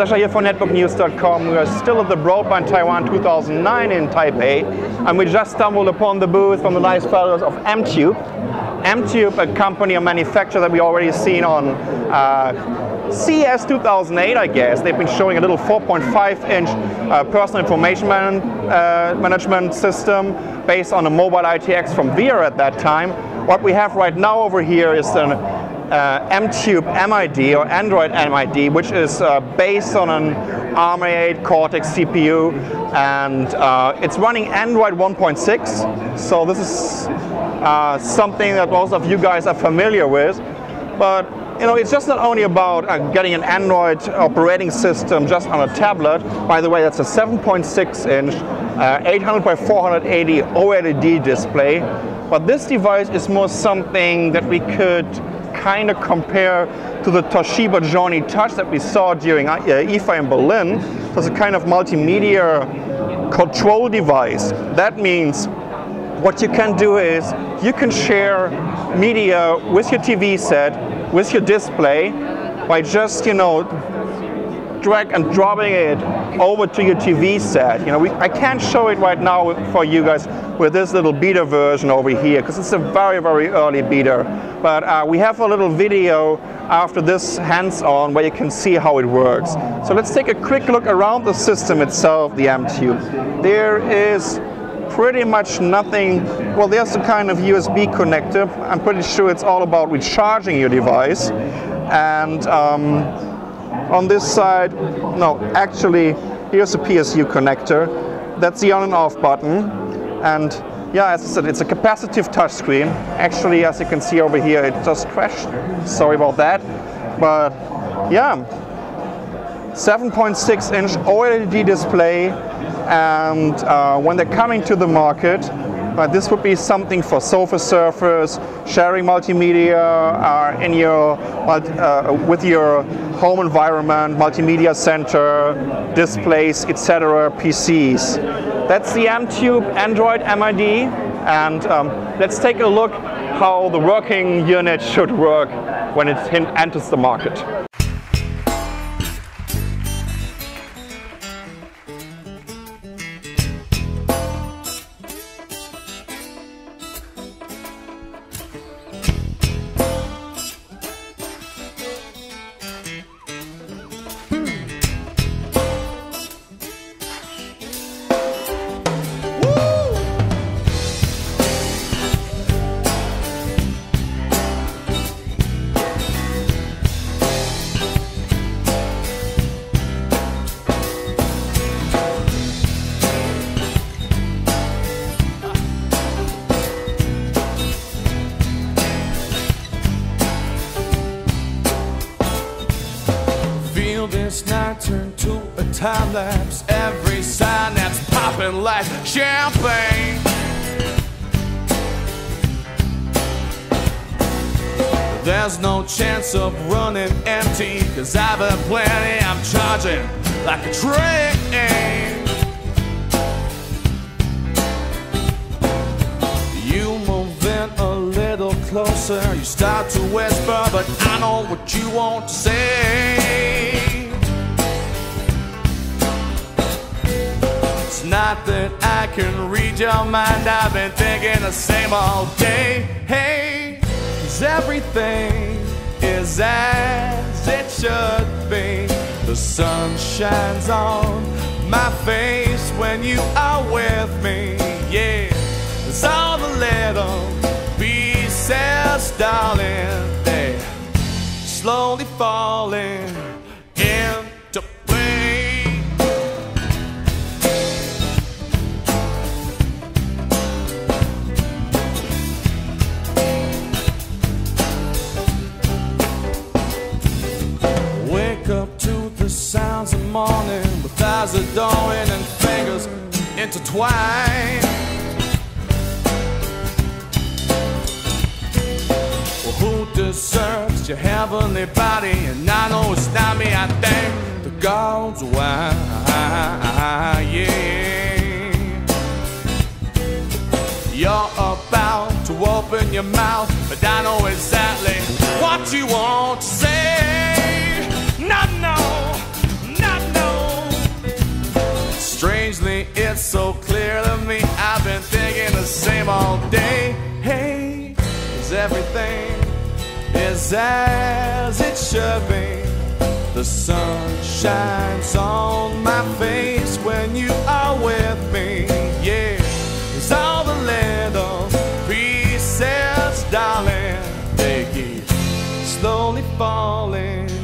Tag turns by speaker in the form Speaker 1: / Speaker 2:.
Speaker 1: Sascha here for netbooknews.com. We are still at the Broadband Taiwan 2009 in Taipei, and we just stumbled upon the booth from the nice fellows of M-Tube. M-Tube, a company, a manufacturer that we already seen on uh, CES 2008, I guess. They've been showing a little 4.5-inch uh, personal information man, uh, management system based on a mobile ITX from VIA at that time. What we have right now over here is an M-Tube MID or Android MID, which is uh, based on an ARM8 Cortex CPU, and uh, it's running Android 1.6. So this is uh, something that most of you guys are familiar with, but you know, it's just not only about uh, getting an Android operating system just on a tablet. By the way, that's a 7.6 inch, uh, 800 by 480 OLED display. But this device is more something that we could kind of compare to the Toshiba JournE Touch that we saw during uh, IFA in Berlin. So it's a kind of multimedia control device. That means what you can do is you can share media with your TV set, with your display, by just, you know, drag and dropping it over to your TV set. You know, we, I can't show it right now for you guys with this little beta version over here because it's a very, very early beta. But uh, we have a little video after this hands-on where you can see how it works. So let's take a quick look around the system itself, the M-Tube. There is pretty much nothing, well there's a kind of USB connector. I'm pretty sure it's all about recharging your device. And um, on this side, no, actually, here's a PSU connector. That's the on and off button. And yeah, as I said, it's a capacitive touchscreen. Actually, as you can see over here, it just crashed. Sorry about that. But yeah, 7.6 inch OLED display. And uh, when they're coming to the market, uh, this would be something for sofa surfers, sharing multimedia uh, in your, uh, with your home environment, multimedia center, displays, etc., PCs. That's the M-Tube Android MID, and um, let's take a look how the working unit should work when it enters the market.
Speaker 2: Feel this night turn to a time lapse. Every sign that's popping like champagne. There's no chance of running empty, cause I've been plenty, I'm charging like a train. You move in a little closer, you start to whisper, but I know what you want to say. It's not that I can read your mind, I've been thinking the same all day. Hey, 'cause everything is as it should be. The sun shines on my face when you are with me, yeah. It's all the little pieces, darling, they slowly falling morning with eyes adoring and fingers intertwined. Well, who deserves your heavenly body? And I know it's not me, I thank the gods why, yeah. You're about to open your mouth, but I know exactly what you want to say. so clear to me. I've been thinking the same all day. Hey, is everything is as it should be? The sun shines on my face when you are with me. Yeah, it's all the little pieces, darling. They keep slowly falling.